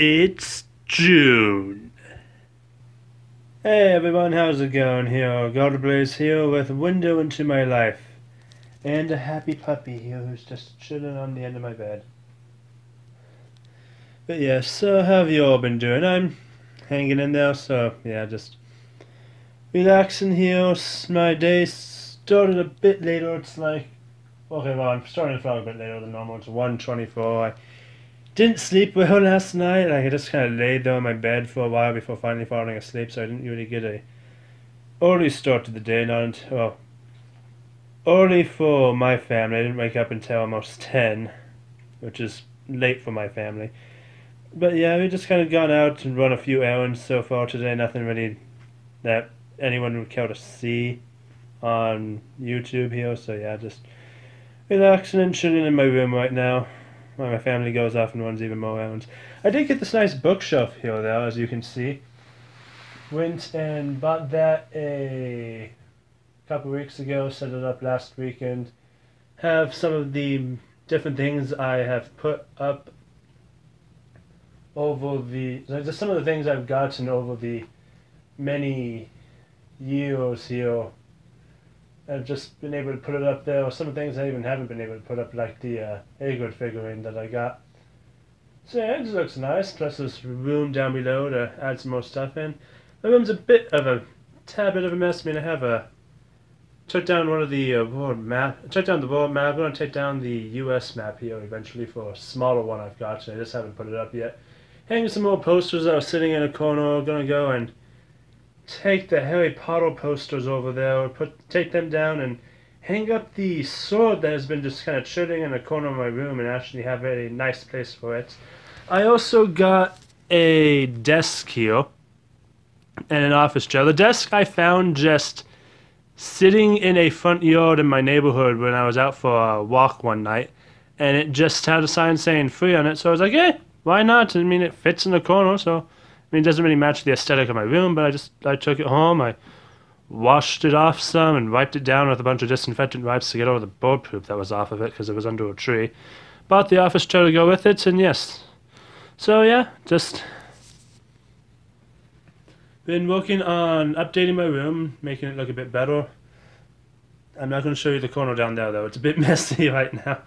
It's June. Hey everyone, how's it going? Here, GardeBlaze here with a window into my life. And a happy puppy here who's just chilling on the end of my bed. But yeah, so how have you all been doing? I'm hanging in there, so yeah, just relaxing here. My day started a bit later. It's like, okay, well, I'm starting to a bit later than normal. It's 1.24. I didn't sleep well last night. I just kind of laid there on my bed for a while before finally falling asleep, so I didn't really get a early start to the day. Not well, early for my family. I didn't wake up until almost 10, which is late for my family. But yeah, we just kind of gone out and run a few errands so far today. Nothing really that anyone would care to see on YouTube here. So yeah, just relaxing and chilling in my room right now while my family goes off and runs even more errands. I did get this nice bookshelf here though, as you can see. Went and bought that a couple weeks ago, set it up last weekend. Have some of the different things I have put up over the just some of the things I've gotten over the many years here. I've just been able to put it up there. Or some things I even haven't been able to put up, like the uh, figurine that I got. So yeah, it just looks nice. Plus this room down below to add some more stuff in. The room's a bit of a tad bit of a mess. I mean, I have a took down one of the uh, world map. Took down the world map. I'm to take down the U.S. map here eventually for a smaller one I've got. I just haven't put it up yet hanging some more posters that are sitting in a corner. I'm Gonna go and take the Harry Potter posters over there, put take them down and hang up the sword that has been just kind of chilling in a corner of my room and actually have a nice place for it. I also got a desk here and an office chair. The desk I found just sitting in a front yard in my neighborhood when I was out for a walk one night, and it just had a sign saying free on it. So I was like, "Hey, eh, why not? I mean, it fits in the corner, so I mean, it doesn't really match the aesthetic of my room. But I just I took it home. I washed it off some and wiped it down with a bunch of disinfectant wipes to get all the bird poop that was off of it because it was under a tree. Bought the office chair to go with it, and yes. So yeah, just been working on updating my room, making it look a bit better. I'm not going to show you the corner down there though; it's a bit messy right now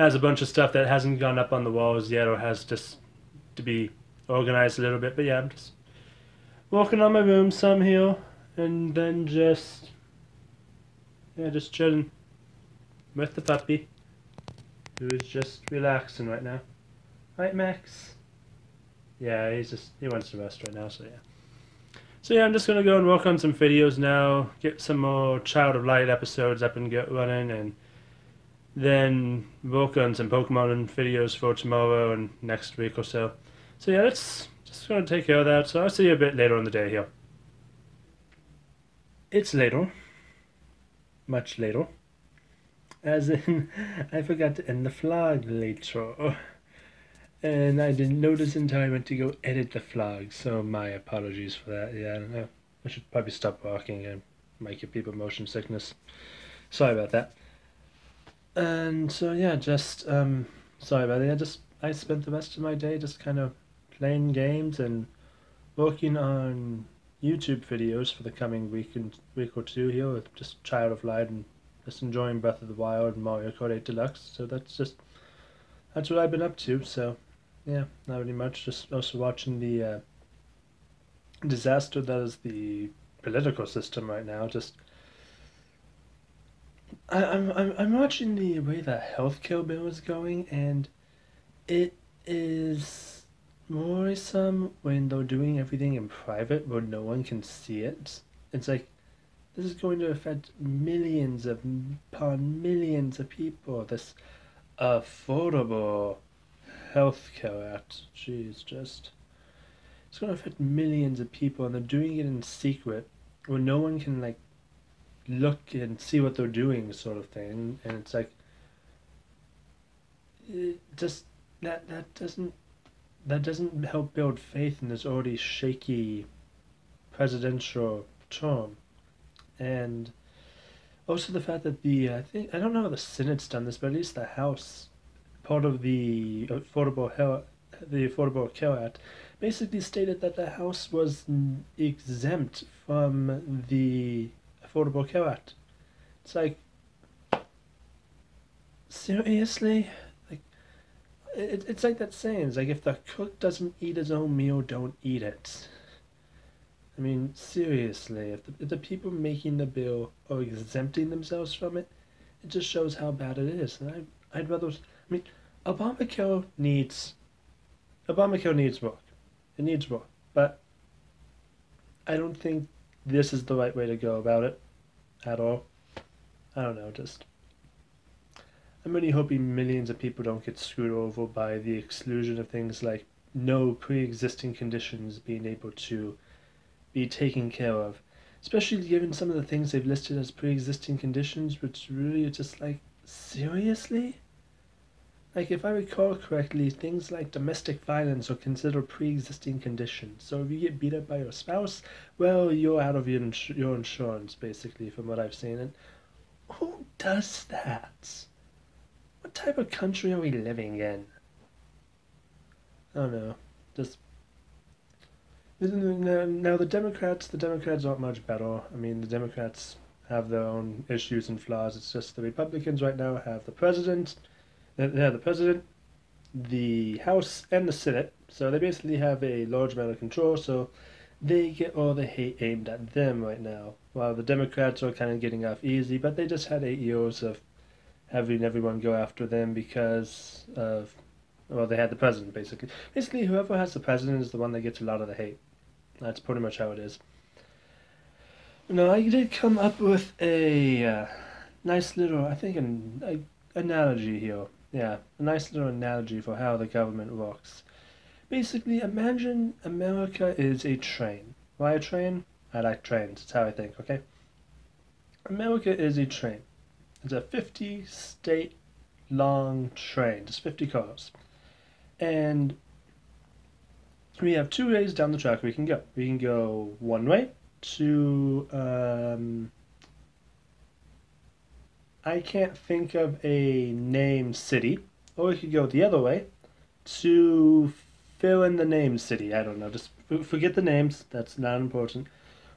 has a bunch of stuff that hasn't gone up on the walls yet or has just to be organized a little bit. But yeah, I'm just walking on my room some here and then just yeah, just chilling with the puppy who is just relaxing right now. Right, Max? Yeah, he's just he wants to rest right now, so yeah. So yeah, I'm just gonna go and work on some videos now, get some more Child of Light episodes up and get running, and then work on some Pokemon videos for tomorrow and next week or so. So yeah, let's just gonna take care of that. So I'll see you a bit later in the day here. It's later. Much later. As in, I forgot to end the vlog later. And I didn't notice until I went to go edit the vlog, so my apologies for that. Yeah, I don't know. I should probably stop walking and might give people motion sickness. Sorry about that and so yeah, just um, sorry about it. I just I spent the rest of my day just kind of playing games and working on YouTube videos for the coming week and week or two here with just Child of Light and just enjoying Breath of the Wild and Mario Kart 8 Deluxe. So that's just that's what I've been up to. So yeah, not really much. Just also watching the uh, disaster that is the political system right now. Just I, I'm, I'm I'm watching the way that healthcare bill is going, and it is worrisome when they're doing everything in private where no one can see it. It's like this is going to affect millions of upon millions of people. This affordable healthcare act, jeez, just it's going to affect millions of people, and they're doing it in secret where no one can like look and see what they're doing sort of thing and it's like it just that that doesn't that doesn't help build faith in this already shaky presidential term and also the fact that the I think I don't know how the Senate's done this, but at least the House, part of the Affordable Health the Affordable Care Act, basically stated that the House was exempt from the Affordable Care Act. It's like, seriously? It, it's like that saying, it's like if the cook doesn't eat his own meal, don't eat it. I mean, seriously, if the, if the people making the bill are exempting themselves from it, it just shows how bad it is. And I, I'd rather, I mean, Obamacare needs, Obamacare needs work. It needs work, but I don't think this is the right way to go about it, at all. I don't know, just. I'm really hoping millions of people don't get screwed over by the exclusion of things like no pre-existing conditions being able to be taken care of, especially given some of the things they've listed as pre-existing conditions, which really are just like seriously. Like if I recall correctly, things like domestic violence are considered pre-existing conditions. So if you get beat up by your spouse, well, you're out of your ins- your insurance, basically, from what I've seen. And who does that? What type of country are we living in? I don't know. Just now, now the Democrats, the Democrats aren't much better. I mean, the Democrats have their own issues and flaws. It's just the Republicans right now have the president, uh, they have the president, the House, and the Senate. So they basically have a large amount of control. So they get all the hate aimed at them right now. While the Democrats are kind of getting off easy, but they just had eight years of having everyone go after them because of well, they had the president basically. Basically, whoever has the president is the one that gets a lot of the hate. That's pretty much how it is. No, I did come up with a uh, nice little, I think, an a, analogy here. Yeah, a nice little analogy for how the government works. Basically, imagine America is a train. Why a train? I like trains. That's how I think. Okay. America is a train. It's a 50 state long train, just 50 cars. And we have two ways down the track we can go. We can go one way to, um, I can't think of a name city, or we could go the other way to fill in the name city. I don't know, just forget the names, that's not important.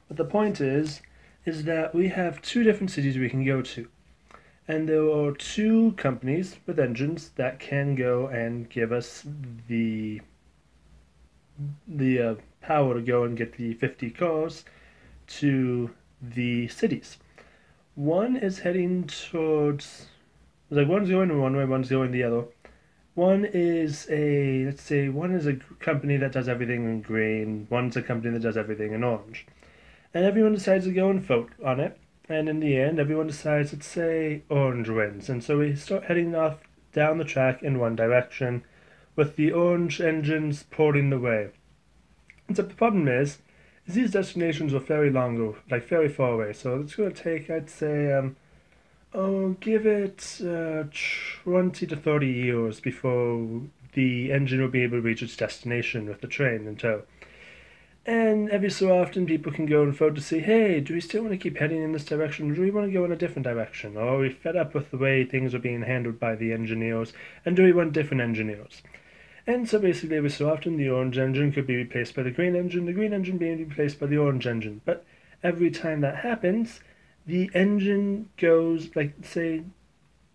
But the point is, is that we have two different cities we can go to. And there are two companies with engines that can go and give us the the uh, power to go and get the 50 cars to the cities. One is heading towards like one's going one way, one's going the other. One is a let's say one is a company that does everything in green. One's a company that does everything in orange, and everyone decides to go and vote on it. And in the end, everyone decides let's say orange wins, and so we start heading off down the track in one direction, with the orange engines pulling the way. So the problem is, is these destinations are very long, like very far away. So it's going to take, I'd say, um, oh, give it uh, 20 to 30 years before the engine will be able to reach its destination with the train in tow. And every so often, people can go and vote to see, hey, do we still want to keep heading in this direction, or do we want to go in a different direction? Or are we fed up with the way things are being handled by the engineers, and do we want different engineers? And so basically, every so often, the orange engine could be replaced by the green engine, the green engine being replaced by the orange engine. But every time that happens, the engine goes, like, say,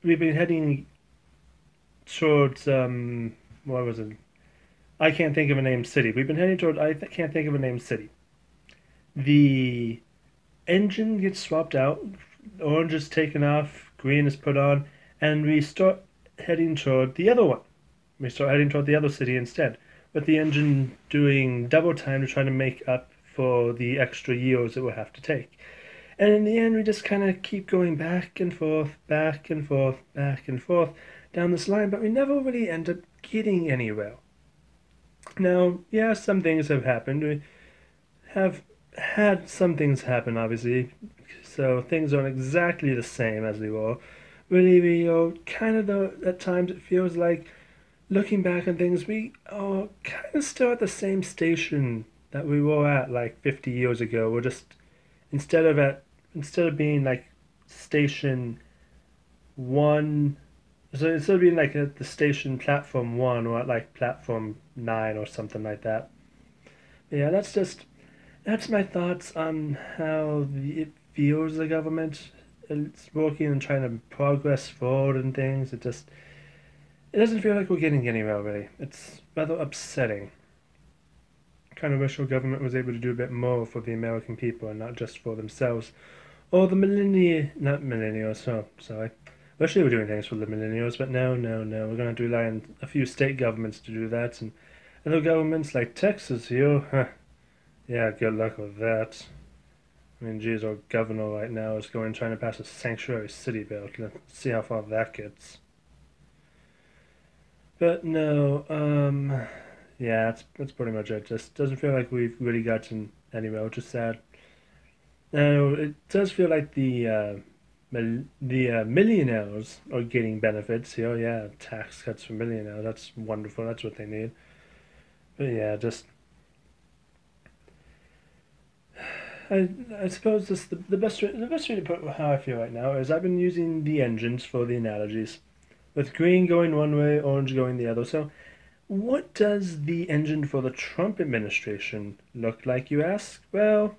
we've been heading towards, um, what was it? I can't think of a named city. We've been heading toward, I th- can't think of a named city. The engine gets swapped out, orange is taken off, green is put on, and we start heading toward the other one we start heading toward the other city instead, with the engine doing double time to try to make up for the extra years it will have to take. And in the end, we just kind of keep going back and forth, back and forth, back and forth down this line, but we never really end up getting anywhere. Now, yeah, some things have happened. We have had some things happen, obviously, so things aren't exactly the same as they were. Really, we are kind of, the, at times, it feels like looking back on things, we are kind of still at the same station that we were at like 50 years ago. We're just instead of at instead of being like station one So instead of being like at the station platform one or at like platform nine or something like that. Yeah, that's just that's my thoughts on how the, it feels the government uh, is working and trying to progress forward and things. It just it doesn't feel like we're getting anywhere really. It's rather upsetting. kind of wish our government was able to do a bit more for the American people and not just for themselves. Or the millennia not millennials, oh sorry. Wish they were doing things for the millennials, but no, no, no. We're have to rely on a few state governments to do that and other governments like Texas here, huh. Yeah, good luck with that. I mean, geez, our governor right now is going trying to pass a sanctuary city bill. Let's see how far that gets. But no, um, yeah, that's that's pretty much it. Just doesn't feel like we've really gotten anywhere, which is sad. Now it does feel like the uh, the uh, millionaires are getting benefits here. Yeah, tax cuts for millionaires. That's wonderful. That's what they need. But yeah, just I, I suppose this the, the best way, the best way to put how I feel right now is I've been using the engines for the analogies, with green going one way, orange going the other. So, what does the engine for the Trump administration look like? You ask. Well.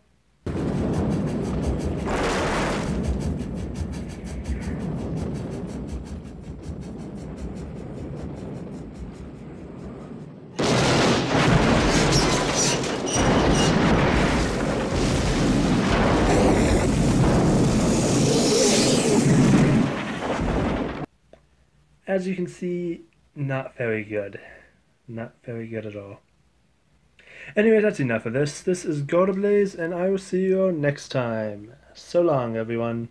As you can see, not very good. Not very good at all. Anyway, that's enough of this. This is GardeBlaze, and I will see you next time. So long, everyone.